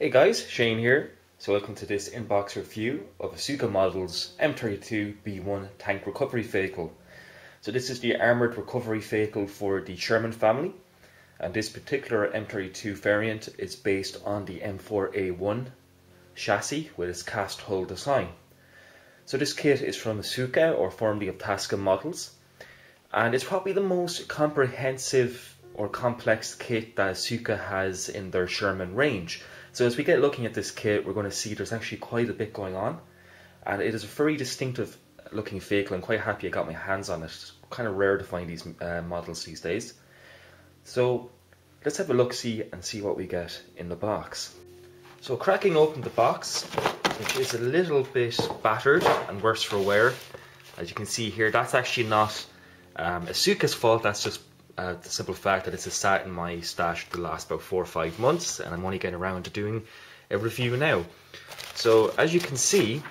Hey guys, Shane here. So welcome to this inbox review of Asuka Models M32B1 tank recovery vehicle. So this is the armoured recovery vehicle for the Sherman family and this particular M32 variant is based on the M4A1 chassis with its cast hull design. So this kit is from Asuka or formerly of Tasca Models and it's probably the most comprehensive or complex kit that Asuka has in their Sherman range. So as we get looking at this kit, we're going to see there's actually quite a bit going on. And it is a very distinctive looking vehicle. I'm quite happy I got my hands on it. It's kind of rare to find these uh, models these days. So let's have a look see and see what we get in the box. So cracking open the box, which is a little bit battered and worse for wear. As you can see here, that's actually not um, Asuka's fault, that's just uh, the simple fact that it's a sat in my stash the last about four or five months and I'm only getting around to doing a review now. So as you can see,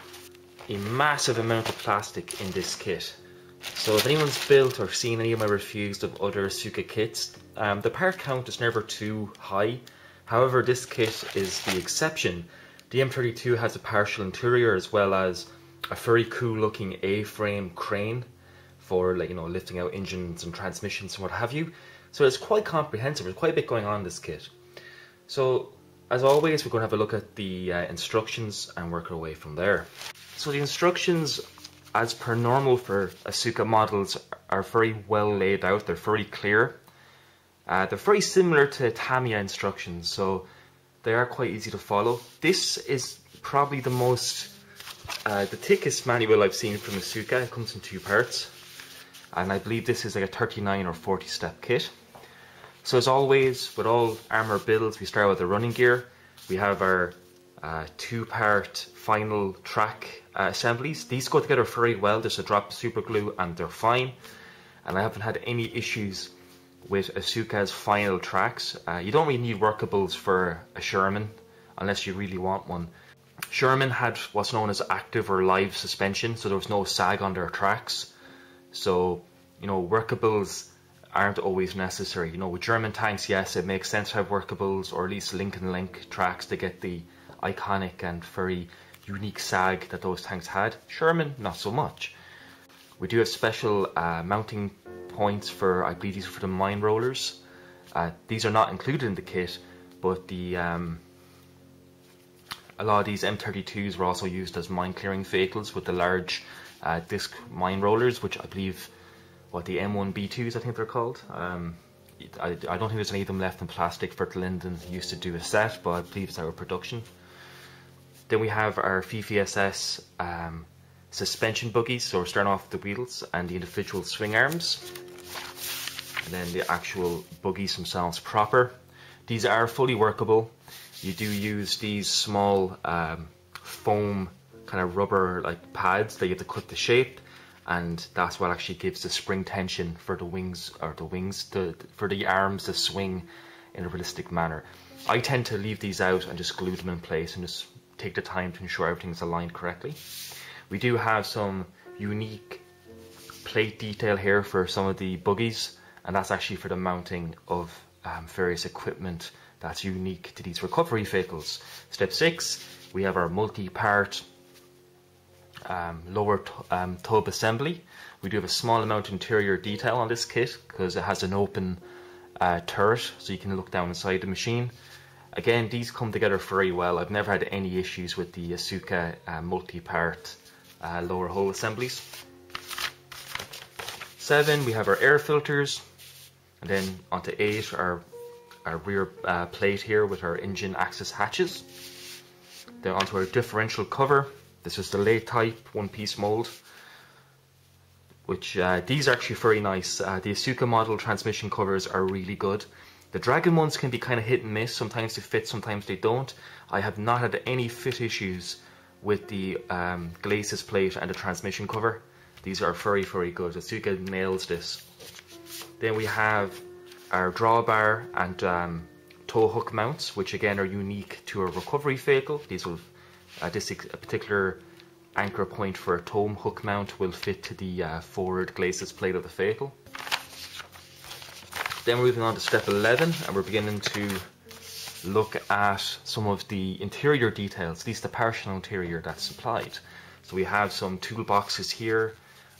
a massive amount of plastic in this kit. So if anyone's built or seen any of my reviews of other Suka kits, um, the part count is never too high. However, this kit is the exception. The M32 has a partial interior as well as a very cool looking A-frame crane for like you know lifting out engines and transmissions and what have you. So it's quite comprehensive. There's quite a bit going on in this kit. So as always, we're going to have a look at the uh, instructions and work our way from there. So the instructions, as per normal for Asuka models, are very well laid out. They're very clear. Uh, they're very similar to Tamiya instructions, so they are quite easy to follow. This is probably the most, uh, the thickest manual I've seen from Asuka. It comes in two parts and I believe this is like a 39 or 40 step kit. So as always, with all armour builds, we start with the running gear. We have our uh, two-part vinyl track uh, assemblies. These go together very well. There's a drop of super glue and they're fine. And I haven't had any issues with Asuka's vinyl tracks. Uh, you don't really need workables for a Sherman unless you really want one. Sherman had what's known as active or live suspension, so there was no sag on their tracks. So, you know, workables aren't always necessary. You know, with German tanks, yes, it makes sense to have workables or at least link and link tracks to get the iconic and very unique sag that those tanks had. Sherman, not so much. We do have special uh, mounting points for, I believe these are for the mine rollers. Uh, these are not included in the kit, but the um, a lot of these M32s were also used as mine clearing vehicles with the large uh, disc mine rollers, which I believe, what the M1B2s I think they're called. Um, I, I, don't think there's any of them left in plastic. Linden used to do a set, but I believe it's out of production. Then we have our VVSS um, suspension buggies, so we're starting off with the wheels and the individual swing arms. And then the actual buggies themselves proper. These are fully workable. You do use these small um, foam kind of rubber like pads that you have to cut the shape and that's what actually gives the spring tension for the wings or the wings to, for the arms to swing in a realistic manner. I tend to leave these out and just glue them in place and just take the time to ensure everything's aligned correctly. We do have some unique plate detail here for some of the buggies and that's actually for the mounting of um, various equipment that's unique to these recovery vehicles. Step 6, we have our multi-part um, lower um, tub assembly. We do have a small amount of interior detail on this kit because it has an open uh, turret so you can look down inside the machine. Again, these come together very well. I've never had any issues with the Asuka uh, multi-part uh, lower hull assemblies. Seven, we have our air filters. And then onto eight, our, our rear uh, plate here with our engine access hatches. Then onto our differential cover. This is the Lathe type one piece mold. Which uh, these are actually very nice. Uh, the Asuka model transmission covers are really good. The Dragon ones can be kind of hit and miss. Sometimes they fit, sometimes they don't. I have not had any fit issues with the um, Glacis plate and the transmission cover. These are very, very good. Asuka nails this. Then we have our drawbar and um, tow hook mounts, which again are unique to a recovery vehicle. These will uh, this particular anchor point for a tow hook mount will fit to the uh, forward glacis plate of the vehicle. Then we're moving on to step 11 and we're beginning to look at some of the interior details, at least the partial interior that's supplied. So we have some toolboxes here,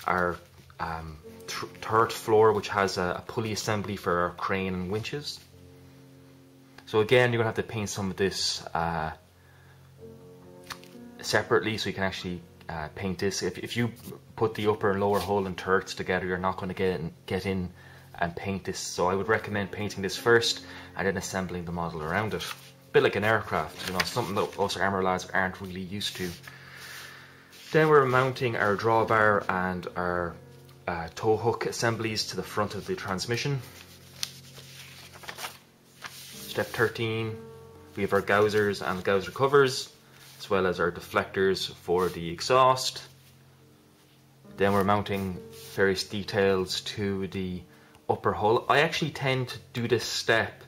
our um, third floor which has a, a, pulley assembly for our crane and winches. So again, you're going to have to paint some of this uh, separately so you can actually uh, paint this. If, if you put the upper and lower hull and turrets together, you're not going to get in, get in and paint this. So I would recommend painting this first and then assembling the model around it. A bit like an aircraft, you know, something that us armour lads aren't really used to. Then we're mounting our drawbar and our uh, tow hook assemblies to the front of the transmission. Step 13, we have our gowsers and gowser covers as well as our deflectors for the exhaust. Then we're mounting various details to the upper hull. I actually tend to do this step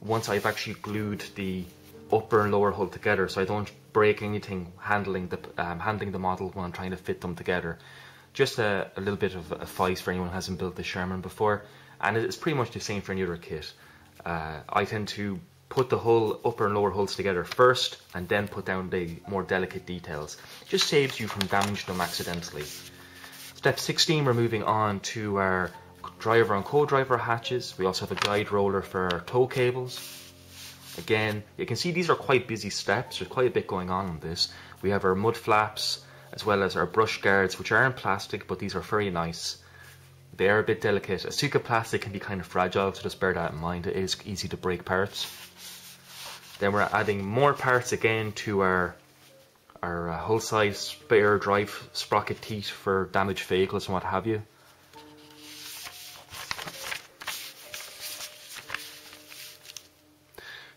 once I've actually glued the upper and lower hull together so I don't break anything handling the um, handling the model when I'm trying to fit them together. Just a, a little bit of advice for anyone who hasn't built the Sherman before and it's pretty much the same for any other kit. Uh, I tend to put the whole upper and lower hulls together first and then put down the more delicate details. It just saves you from damaging them accidentally. Step 16, we're moving on to our driver and co-driver hatches. We also have a guide roller for our tow cables. Again, you can see these are quite busy steps. There's quite a bit going on in this. We have our mud flaps as well as our brush guards, which aren't plastic, but these are very nice. They are a bit delicate. Asuka plastic can be kind of fragile, so just bear that in mind. It is easy to break parts. Then we're adding more parts again to our our uh, hull size spare drive sprocket teeth for damaged vehicles and what have you.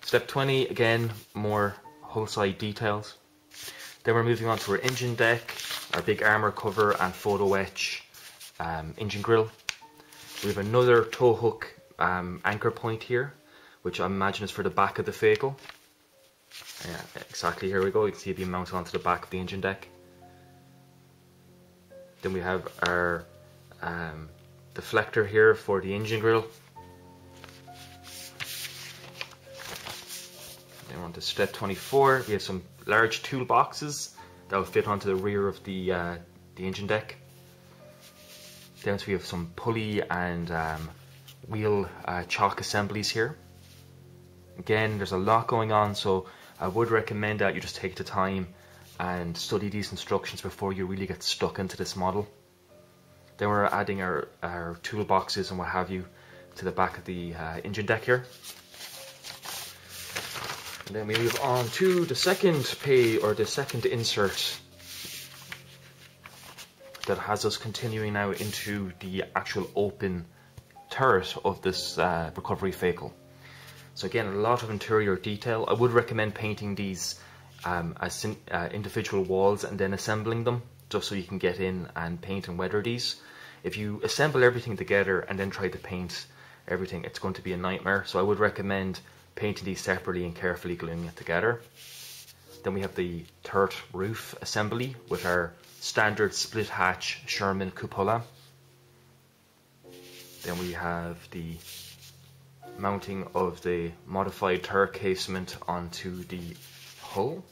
Step 20, again, more hull side details. Then we're moving on to our engine deck, our big armour cover and photo etch um, engine grill. We have another tow hook um, anchor point here, which I imagine is for the back of the vehicle. Yeah, exactly, here we go. You can see it being mounted onto the back of the engine deck. Then we have our um, deflector here for the engine grill. Then on to step 24. We have some large toolboxes that will fit onto the rear of the, uh, the engine deck. Then we have some pulley and um, wheel uh, chock assemblies here. Again, there's a lot going on, so I would recommend that you just take the time and study these instructions before you really get stuck into this model. Then we're adding our, our toolboxes and what have you to the back of the uh, engine deck here. And then we move on to the second pay or the second insert that has us continuing now into the actual open turret of this uh, recovery vehicle. So again, a lot of interior detail. I would recommend painting these um, as uh, individual walls and then assembling them, just so you can get in and paint and weather these. If you assemble everything together and then try to paint everything, it's going to be a nightmare. So I would recommend painting these separately and carefully gluing it together. Then we have the turret roof assembly with our standard split hatch Sherman cupola. Then we have the mounting of the modified turret casement onto the hull.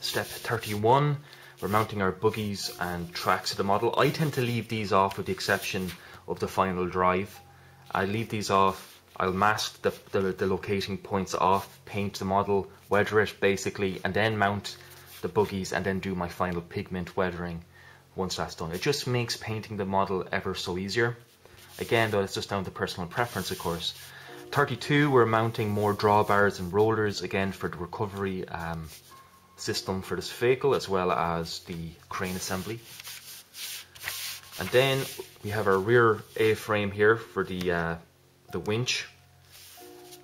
Step 31, we're mounting our buggies and tracks of the model. I tend to leave these off with the exception of the final drive. I leave these off, I'll mask the, the, the locating points off, paint the model, weather it basically, and then mount the buggies and then do my final pigment weathering once that's done. It just makes painting the model ever so easier. Again, though, it's just down to personal preference, of course. 32, we're mounting more drawbars and rollers, again, for the recovery um, system for this vehicle, as well as the crane assembly. And then we have our rear A-frame here for the, uh, the winch.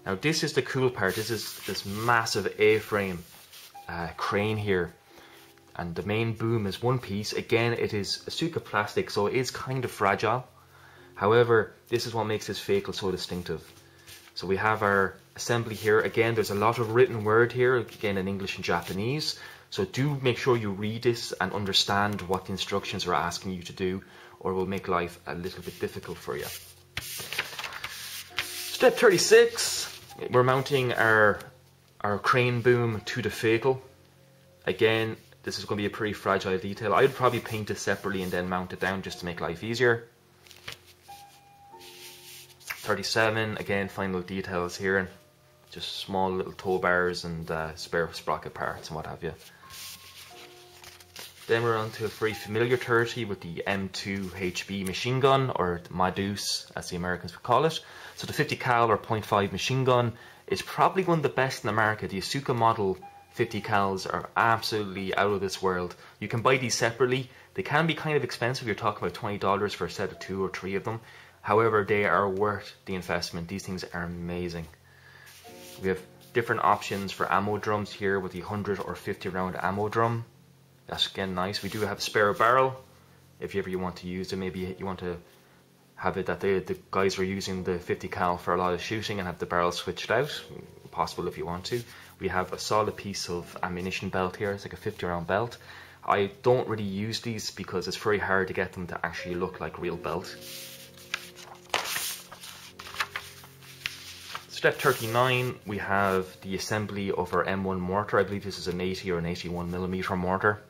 Now this is the cool part, this is this massive A-frame uh, crane here. And the main boom is one piece. Again, it is a Asuka plastic, so it is kind of fragile. However, this is what makes this vehicle so distinctive. So we have our assembly here. Again, there's a lot of written word here, again in English and Japanese. So do make sure you read this and understand what the instructions are asking you to do, or it will make life a little bit difficult for you. Step 36, we're mounting our, our crane boom to the fakel. Again, this is going to be a pretty fragile detail. I would probably paint it separately and then mount it down just to make life easier. 37, again, final details here. And just small little tow bars and uh, spare sprocket parts and what have you. Then we're on to a very familiar 30 with the M2 HB machine gun, or Ma Deuce as the Americans would call it. So the 50 cal or .5 machine gun is probably one of the best in America. The Asuka model 50 cals are absolutely out of this world. You can buy these separately. They can be kind of expensive. You're talking about $20 for a set of two or three of them. However, they are worth the investment. These things are amazing. We have different options for ammo drums here with the 100 or 50 round ammo drum. That's again nice. We do have a spare barrel if ever you want to use it. Maybe you want to have it that the, the guys were using the 50 cal for a lot of shooting and have the barrel switched out. Possible if you want to. We have a solid piece of ammunition belt here. It's like a 50 round belt. I don't really use these because it's very hard to get them to actually look like real belt. Step 39, we have the assembly of our M1 mortar. I believe this is an 80 or an 81 millimeter mortar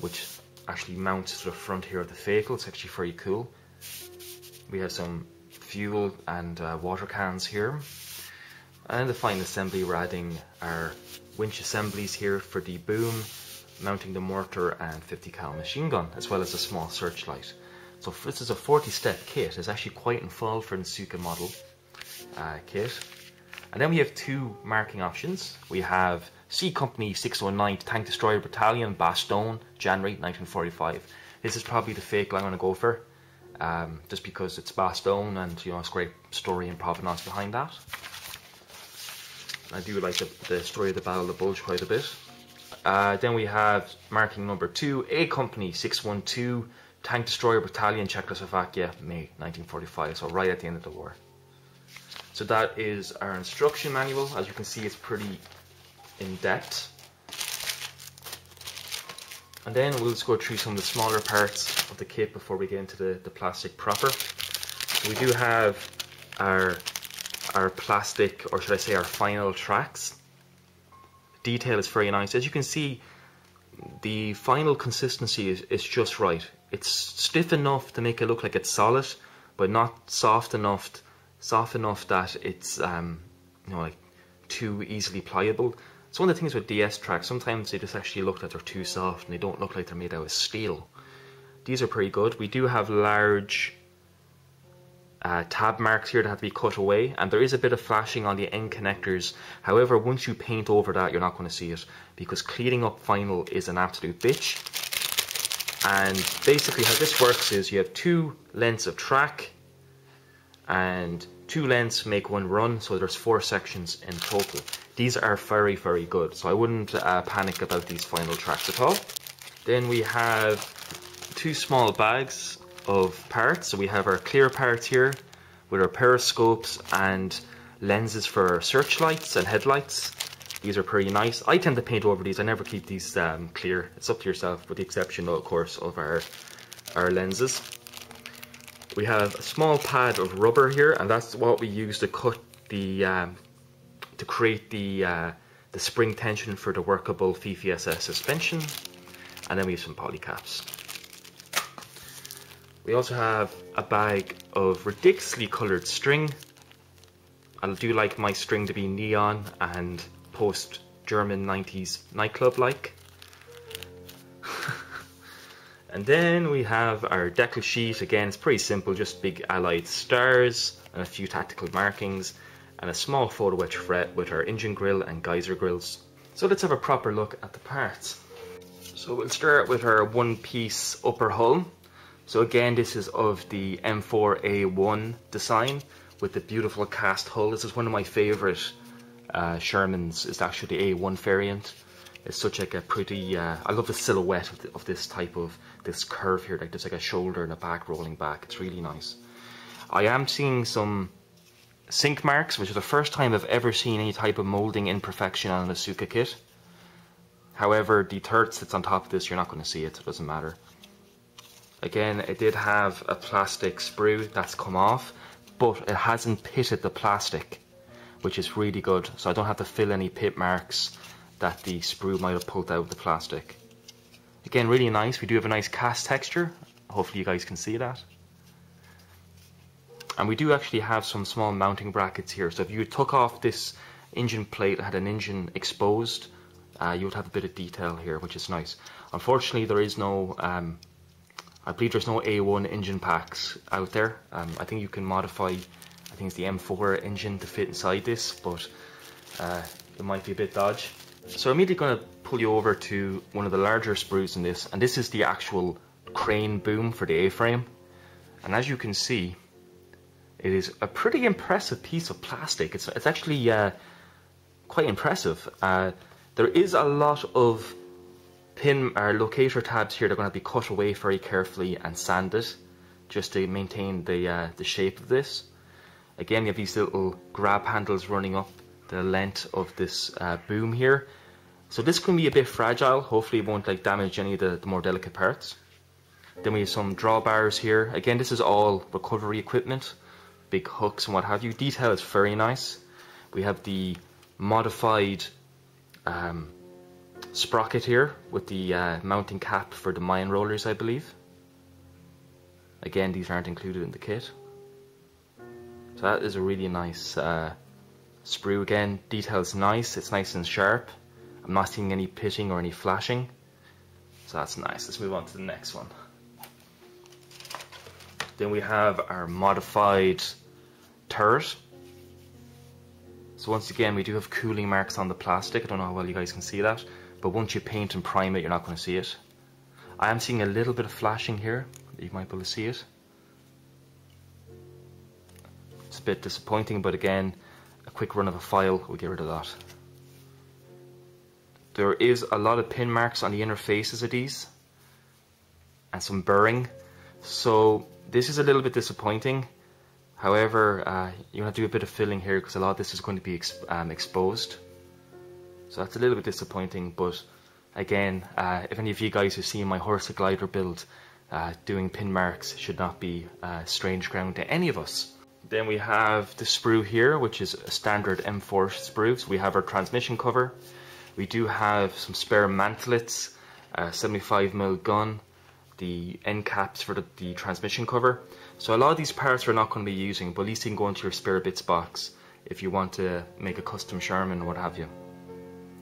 which actually mounts to the front here of the vehicle. It's actually very cool. We have some fuel and uh, water cans here. And the final assembly we're adding our winch assemblies here for the boom, mounting the mortar and 50 cal machine gun, as well as a small searchlight. So this is a 40 step kit. It's actually quite involved for an Asuka model uh, kit. And then we have two marking options. We have C Company 609 Tank Destroyer Battalion, Bastogne, January 1945. This is probably the fake I'm going to go for, um, just because it's Bastogne and you know it's great story and provenance behind that. I do like the, the story of the Battle of the Bulge quite a bit. Uh, then we have marking number two, A Company 612 Tank Destroyer Battalion, Czechoslovakia, May 1945, so right at the end of the war. So that is our instruction manual. As you can see, it's pretty in depth. And then we'll just go through some of the smaller parts of the kit before we get into the, the plastic proper. So we do have our, our plastic, or should I say our vinyl tracks. Detail is very nice. As you can see, the vinyl consistency is, is just right. It's stiff enough to make it look like it's solid, but not soft enough, soft enough that it's um, you know like too easily pliable. It's one of the things with DS tracks, sometimes they just actually look like they're too soft and they don't look like they're made out of steel. These are pretty good. We do have large uh, tab marks here that have to be cut away and there is a bit of flashing on the end connectors. However, once you paint over that, you're not going to see it because cleaning up vinyl is an absolute bitch. And basically how this works is you have two lengths of track and two lengths make one run, so there's four sections in total. These are very, very good, so I wouldn't uh, panic about these vinyl tracks at all. Then we have two small bags of parts. So we have our clear parts here with our periscopes and lenses for searchlights and headlights. These are pretty nice. I tend to paint over these. I never keep these um, clear. It's up to yourself, with the exception, of course, of our, our lenses. We have a small pad of rubber here, and that's what we use to cut the um, to create the uh, the spring tension for the workable VVSS suspension. And then we have some polycaps. We also have a bag of ridiculously coloured string. I do like my string to be neon and post German 90s nightclub like. And then we have our decal sheet. Again, it's pretty simple, just big allied stars and a few tactical markings and a small photo etch fret with our engine grill and geyser grills. So let's have a proper look at the parts. So we'll start with our one piece upper hull. So again this is of the M4A1 design with the beautiful cast hull. This is one of my favourite uh, Shermans, it's actually the A1 variant. It's such like a pretty, uh, I love the silhouette of, the, of this type of, this curve here, like there's like a shoulder and a back rolling back, it's really nice. I am seeing some sink marks, which is the first time I've ever seen any type of moulding imperfection on an Suka kit. However, the turret sits on top of this, you're not going to see it, it doesn't matter. Again, it did have a plastic sprue that's come off. but it hasn't pitted the plastic, which is really good. So I don't have to fill any pit marks that the sprue might have pulled out of the plastic. Again, really nice. We do have a nice cast texture. Hopefully you guys can see that. And we do actually have some small mounting brackets here. So if you took off this engine plate had an engine exposed, uh, you would have a bit of detail here, which is nice. Unfortunately, there is no, um, I believe there's no A1 engine packs out there. Um, I think you can modify, I think it's the M4 engine to fit inside this, but uh, it might be a bit dodge. So I'm immediately going to pull you over to one of the larger sprues in this, and this is the actual crane boom for the A-frame. And as you can see, it is a pretty impressive piece of plastic. It's, it's actually uh, quite impressive. Uh, there is a lot of pin or locator tabs here that are going to be cut away very carefully and sanded just to maintain the, uh, the shape of this. Again, you have these little grab handles running up the length of this uh, boom here. So this can be a bit fragile. Hopefully it won't like damage any of the, the more delicate parts. Then we have some drawbars here. Again, this is all recovery equipment, big hooks and what have you. Detail is very nice. We have the modified um, sprocket here with the uh, mounting cap for the mine rollers, I believe. Again, these aren't included in the kit. So that is a really nice uh, sprue again. Detail's nice, it's nice and sharp. I'm not seeing any pitting or any flashing. So that's nice. Let's move on to the next one. Then we have our modified turret. So once again, we do have cooling marks on the plastic. I don't know how well you guys can see that. But once you paint and prime it, you're not going to see it. I am seeing a little bit of flashing here. You might be able to see it. It's a bit disappointing, but again, quick run of a file we'll get rid of that. There is a lot of pin marks on the inner faces of these and some burring. So this is a little bit disappointing. However, uh, you're to do a bit of filling here because a lot of this is going to be um, exposed. So that's a little bit disappointing, but again, uh, if any of you guys have seen my Horsa glider build, uh, doing pin marks should not be uh, strange ground to any of us. Then we have the sprue here, which is a standard M4 sprue. So we have our transmission cover. We do have some spare mantlets, 75mm gun, the end caps for the, the, transmission cover. So a lot of these parts we're not going to be using, but at least you can go into your spare bits box if you want to make a custom Sherman or what have you.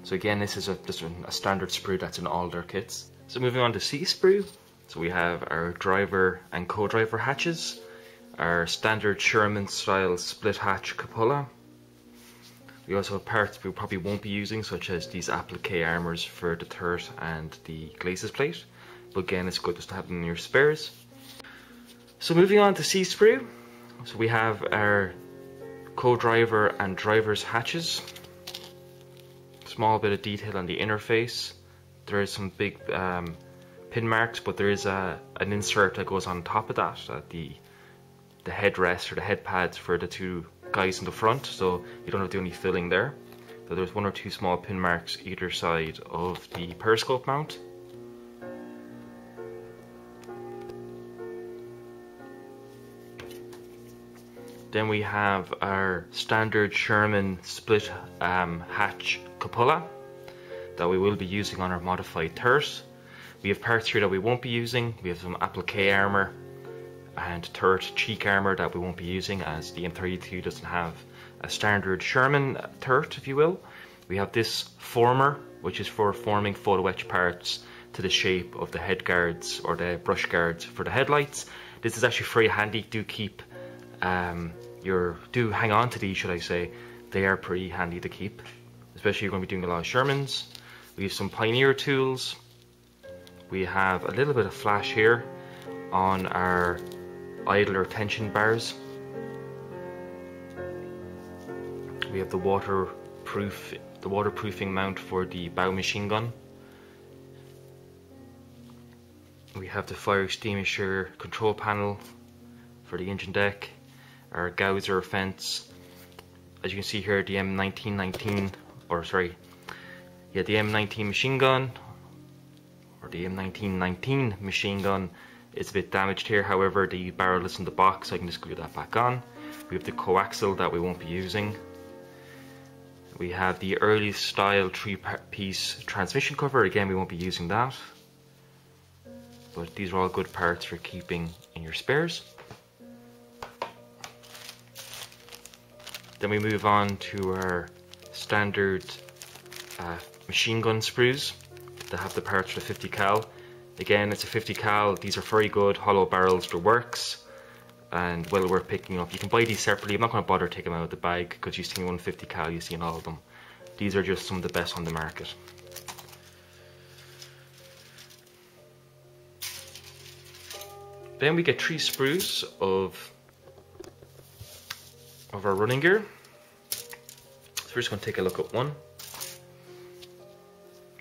So again, this is a, just a standard sprue that's in all their kits. So moving on to C sprue. So we have our driver and co-driver hatches, our standard Sherman style split hatch cupola. We also have parts we probably won't be using, such as these applique armors for the turret and the glacis plate. But again, it's good just to have them in your spares. So moving on to C sprue. So we have our co-driver and driver's hatches. Small bit of detail on the interface. There is some big um, pin marks, but there is a, an insert that goes on top of that, uh, the the headrest or the head pads for the two guys in the front, so you don't have to do any filling there. There's one or two small pin marks either side of the periscope mount. Then we have our standard Sherman split um, hatch cupola that we will be using on our modified turret. We have parts here that we won't be using. We have some applique armor and turret cheek armor that we won't be using as the M32 doesn't have a standard Sherman turret, if you will. We have this former, which is for forming photo etch parts to the shape of the head guards or the brush guards for the headlights. This is actually very handy. Do keep um, your do hang on to these, should I say? They are pretty handy to keep, especially you're going to be doing a lot of Shermans. We have some Pioneer tools. We have a little bit of flash here on our idler tension bars. We have the waterproof, the waterproofing mount for the bow machine gun. We have the fire extinguisher control panel for the engine deck our Gauser fence. As you can see here, the M1919, or sorry, yeah, the M19 machine gun, or the M1919 machine gun is a bit damaged here. However, the barrel is in the box, so I can just glue that back on. We have the coaxial that we won't be using. We have the early style three-piece transmission cover. Again, we won't be using that. But these are all good parts for keeping in your spares. Then we move on to our standard uh, machine gun sprues that have the parts for 50 cal. Again, it's a 50 cal. These are very good hollow barrels for works and well worth picking up. You can buy these separately. I'm not going to bother taking them out of the bag because you see 150 cal, you see in all of them. These are just some of the best on the market. Then we get three sprues of of our running gear. So we're just going to take a look at one.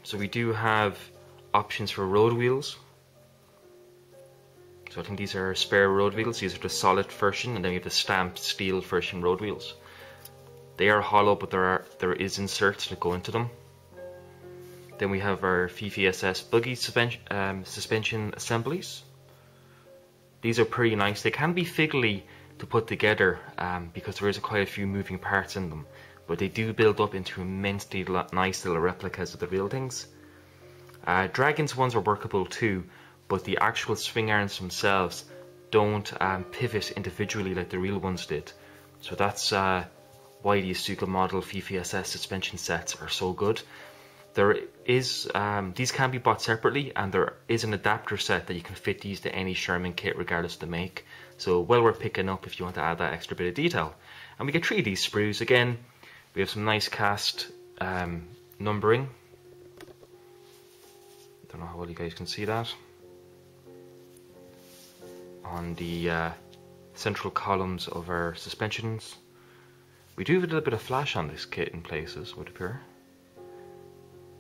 So we do have options for road wheels. So I think these are spare road wheels. These are the solid version, and then we have the stamped steel version road wheels. They are hollow, but there are there is inserts that go into them. Then we have our VVSS buggy suspension, um, suspension assemblies. These are pretty nice. They can be fiddly to put together um, because there is quite a few moving parts in them, but they do build up into immensely nice little replicas of the real things. Uh, Dragon's ones are workable too, but the actual swing arms themselves don't um, pivot individually like the real ones did. So that's uh, why the Asuka model VVSS suspension sets are so good. There is um, these can be bought separately, and there is an adapter set that you can fit these to any Sherman kit regardless of the make. So well worth picking up if you want to add that extra bit of detail. And we get three of these sprues again. We have some nice cast um, numbering don't know how well you guys can see that. On the uh, central columns of our suspensions. We do have a little bit of flash on this kit in places, would appear.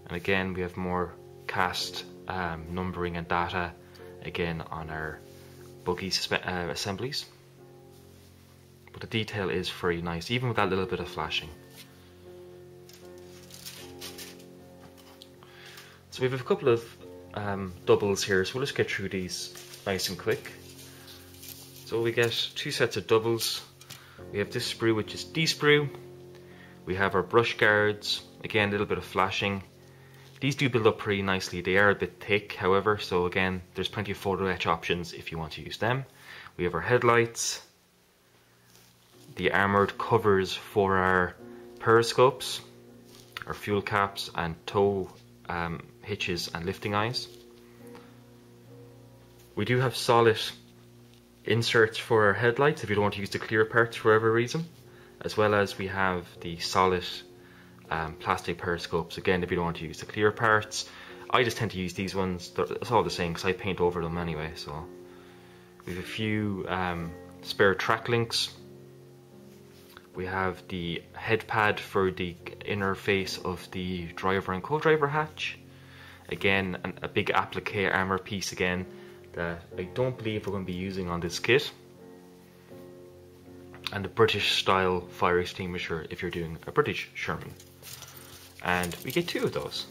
And again, we have more cast um, numbering and data again on our buggy uh, assemblies. But the detail is very nice, even with that little bit of flashing. So we have a couple of um, doubles here, so we'll just get through these nice and quick. So we get two sets of doubles. We have this sprue, which is D-sprue. We have our brush guards, again a little bit of flashing. These do build up pretty nicely. They are a bit thick, however, so again, there's plenty of photo etch options if you want to use them. We have our headlights, the armored covers for our periscopes, our fuel caps and tow um, hitches and lifting eyes. We do have solid inserts for our headlights if you don't want to use the clear parts for whatever reason, as well as we have the solid um, plastic periscopes again if you don't want to use the clear parts. I just tend to use these ones, it's all the same because I paint over them anyway so. We have a few um, spare track links. We have the head pad for the inner face of the driver and co-driver hatch. Again, an, a big applique armor piece again that I don't believe we're going to be using on this kit. And a British style fire extinguisher if you're doing a British Sherman. And we get two of those.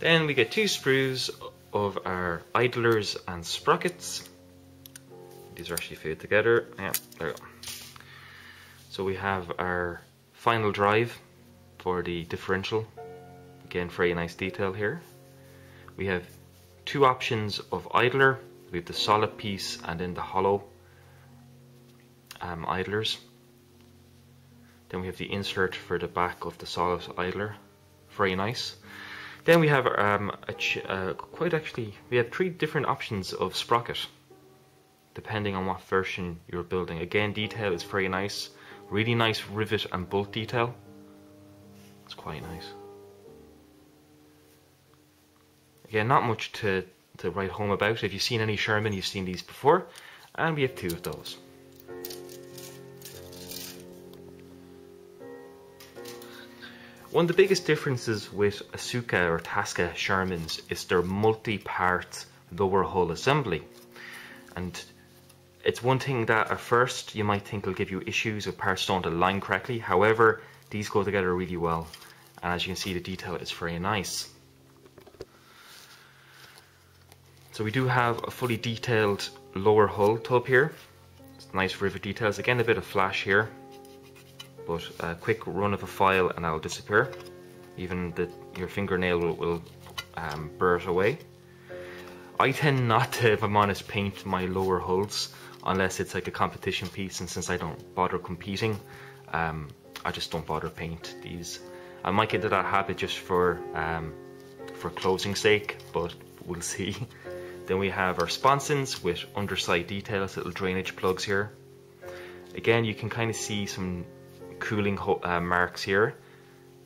Then we get two sprues of our idlers and sprockets. These are actually fitted together. Yeah, there we go. So we have our final drive for the differential Again, very nice detail here. We have two options of idler. We have the solid piece and then the hollow um, idlers. Then we have the insert for the back of the solid idler. Very nice. Then we have um, uh, quite actually, we have three different options of sprocket depending on what version you're building. Again, detail is very nice. Really nice rivet and bolt detail. It's quite nice. Again, not much to, to write home about. If you've seen any Sherman, you've seen these before. And we have two of those. One of the biggest differences with Asuka or Tasca Shermans is their multi-part lower hull assembly. And it's one thing that at first you might think will give you issues if parts don't align correctly. However, these go together really well. And as you can see, the detail is very nice. So we do have a fully detailed lower hull tub here. It's nice rivet details. Again, a bit of flash here, but a quick run of a file and that'll disappear. Even the, your fingernail will, will um, burr it away. I tend not to, if I'm honest, paint my lower hulls unless it's like a competition piece and since I don't bother competing, um, I just don't bother paint these. I might get into that habit just for um, for closing sake, but we'll see. Then we have our sponsons with underside details, little drainage plugs here. Again, you can kind of see some cooling uh, marks here.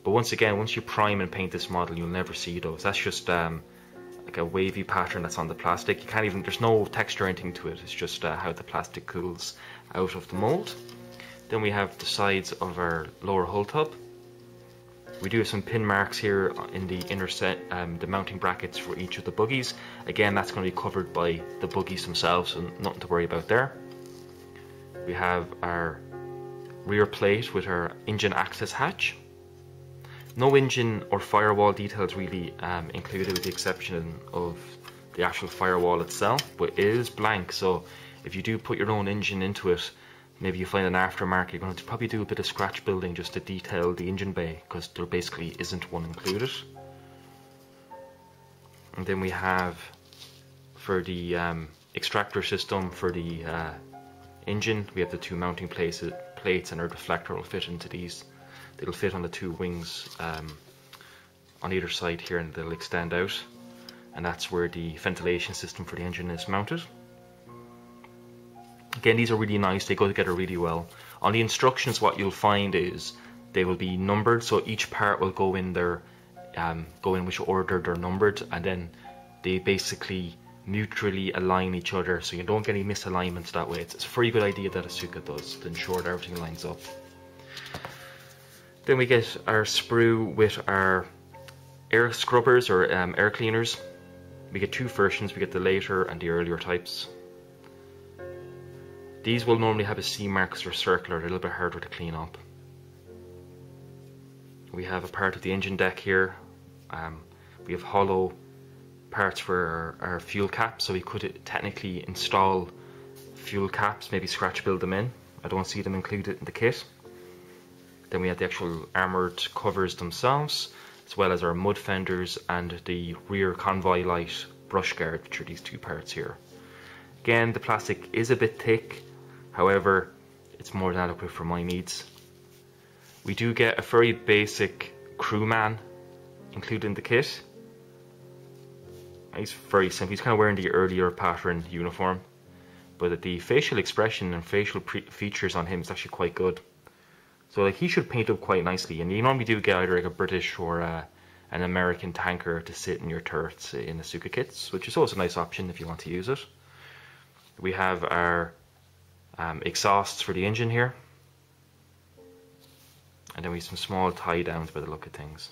But once again, once you prime and paint this model, you'll never see those. That's just um, like a wavy pattern that's on the plastic. You can't even, there's no texture or anything to it. It's just uh, how the plastic cools out of the mold. Then we have the sides of our lower hull tub. We do have some pin marks here in the inner set, um, the mounting brackets for each of the buggies. Again, that's going to be covered by the buggies themselves, so nothing to worry about there. We have our rear plate with our engine access hatch. No engine or firewall details really um, included with the exception of the actual firewall itself, but it is blank, so if you do put your own engine into it, maybe you find an aftermarket, you're going to probably do a bit of scratch building just to detail the engine bay because there basically isn't one included. And then we have for the um, extractor system for the uh, engine, we have the two mounting plates, plates and our deflector will fit into these. They'll fit on the two wings um, on either side here and they'll extend out. And that's where the ventilation system for the engine is mounted. Again, these are really nice, they go together really well. On the instructions, what you'll find is they will be numbered, so each part will go in their um, go in which order they're numbered, and then they basically mutually align each other, so you don't get any misalignments that way. It's, a very good idea that Asuka does to ensure that everything lines up. Then we get our sprue with our air scrubbers or um, air cleaners. We get two versions, we get the later and the earlier types. These will normally have a C mark because they're circular, a little bit harder to clean up. We have a part of the engine deck here. Um, we have hollow parts for our, our, fuel caps, so we could technically install fuel caps, maybe scratch build them in. I don't see them included in the kit. Then we have the actual armoured covers themselves, as well as our mud fenders and the rear convoy light brush guard, which are these two parts here. Again, the plastic is a bit thick, However, it's more than adequate for my needs. We do get a very basic crewman included in the kit. He's very simple. He's kind of wearing the earlier pattern uniform, but the facial expression and facial features on him is actually quite good. So like he should paint up quite nicely, and you normally do get either like a British or a, an American tanker to sit in your turrets in the Suka kits, which is always a nice option if you want to use it. We have our um, exhausts for the engine here. And then we have some small tie downs by the look of things.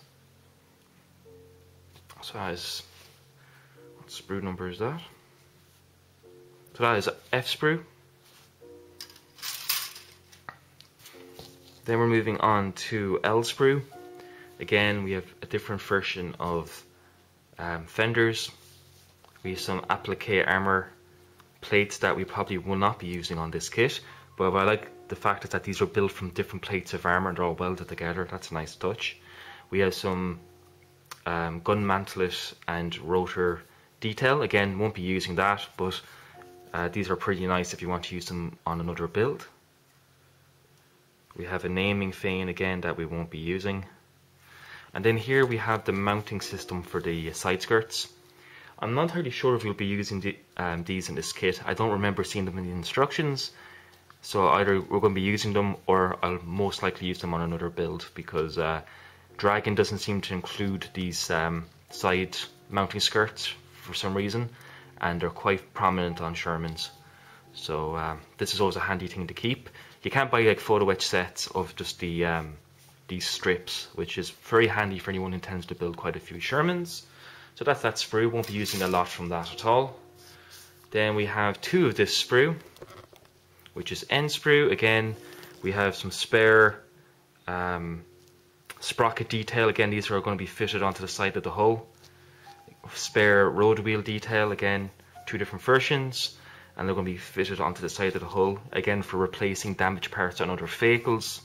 So that is, what sprue number is that? So that is F sprue. Then we're moving on to L sprue. Again, we have a different version of um, fenders. We have some applique armor plates that we probably will not be using on this kit. But I like the fact is that these are built from different plates of armour and they're all welded together. That's a nice touch. We have some um, gun mantlet and rotor detail. Again, won't be using that, but uh, these are pretty nice if you want to use them on another build. We have a naming fane again that we won't be using. And then here we have the mounting system for the side skirts. I'm not entirely sure if you'll be using the, um, these in this kit. I don't remember seeing them in the instructions. So either we're going to be using them or I'll most likely use them on another build because uh, Dragon doesn't seem to include these um, side mounting skirts for some reason and they're quite prominent on Shermans. So um, this is always a handy thing to keep. You can't buy like photo etch sets of just the um, these strips, which is very handy for anyone who intends to build quite a few Shermans. So that's that sprue, won't be using a lot from that at all. Then we have two of this sprue, which is end sprue. Again, we have some spare um, sprocket detail. Again, these are going to be fitted onto the side of the hull. Spare road wheel detail, again, two different versions. and they're going to be fitted onto the side of the hull again for replacing damaged parts on other vehicles.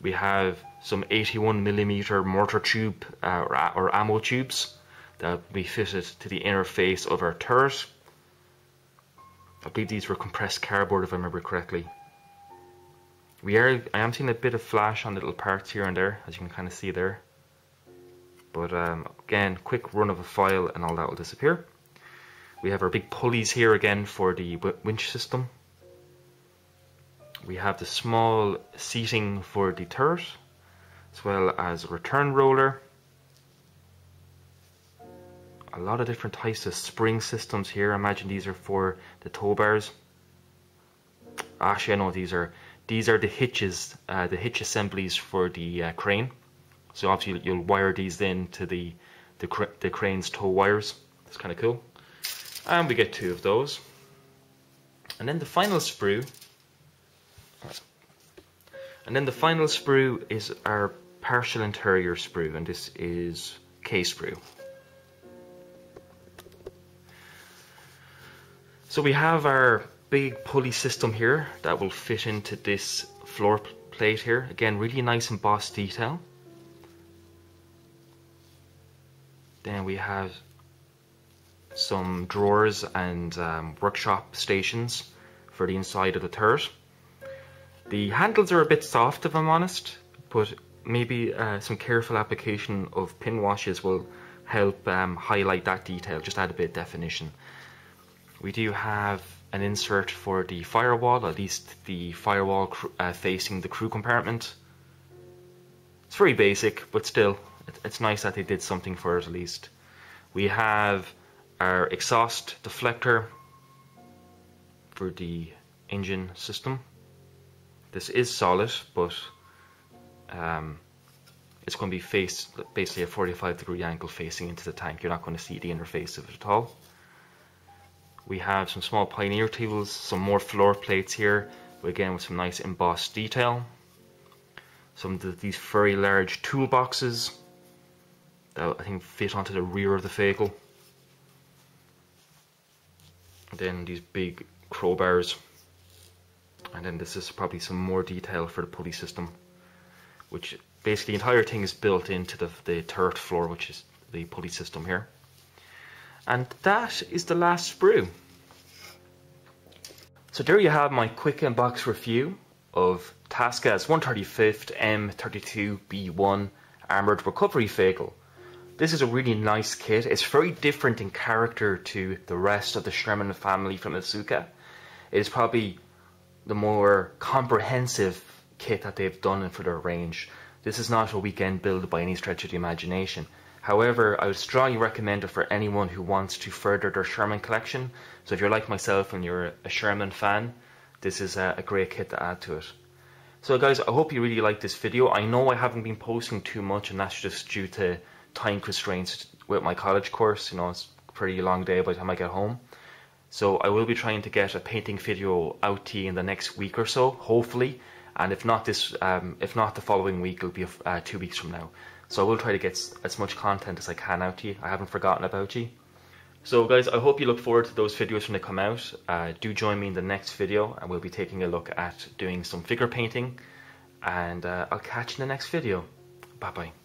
We have some 81 millimeter mortar tube uh, or, ammo tubes that be fitted to the inner face of our turret. I believe these were compressed cardboard if I remember correctly. We are, I am seeing a bit of flash on little parts here and there, as you can kind of see there. But um, again, quick run of a file and all that will disappear. We have our big pulleys here again for the winch system. We have the small seating for the turret, as well as a return roller. A lot of different types of spring systems here. I imagine these are for the tow bars. Actually, I know these are these are the hitches, uh, the hitch assemblies for the uh, crane. So obviously you'll wire these in to the the, cr the crane's tow wires. It's kind of cool. And we get two of those. And then the final sprue. And then the final sprue is our partial interior sprue, and this is K sprue. So we have our big pulley system here that will fit into this floor plate here. Again, really nice embossed detail. Then we have some drawers and um, workshop stations for the inside of the turret. The handles are a bit soft if I'm honest, but maybe uh, some careful application of pin washes will help um, highlight that detail, just add a bit of definition. We do have an insert for the firewall, at least the firewall uh, facing the crew compartment. It's very basic, but still, it's nice that they did something for it at least. We have our exhaust deflector for the engine system. This is solid, but um, it's going to be faced basically a 45 degree angle facing into the tank. You're not going to see the interface of it at all. We have some small Pioneer tools, some more floor plates here, again with some nice embossed detail. Some of these very large toolboxes that I think fit onto the rear of the vehicle then these big crowbars and then this is probably some more detail for the pulley system which basically the entire thing is built into the, the turret floor which is the pulley system here and that is the last sprue so there you have my quick unbox review of Tasca's 135th M32B1 armoured recovery vehicle this is a really nice kit. It's very different in character to the rest of the Sherman family from Asuka. It is probably the more comprehensive kit that they've done for their range. This is not a weekend build by any stretch of the imagination. However, I would strongly recommend it for anyone who wants to further their Sherman collection. So if you're like myself and you're a Sherman fan, this is a, a great kit to add to it. So guys, I hope you really liked this video. I know I haven't been posting too much and that's just due to time constraints with my college course. You know, it's a pretty long day by the time I get home. So I will be trying to get a painting video out to you in the next week or so, hopefully. And if not this, um, if not the following week, it'll be uh, two weeks from now. So I will try to get as much content as I can out to you. I haven't forgotten about you. So guys, I hope you look forward to those videos when they come out. Uh, do join me in the next video and we'll be taking a look at doing some figure painting. And uh, I'll catch you in the next video. Bye bye.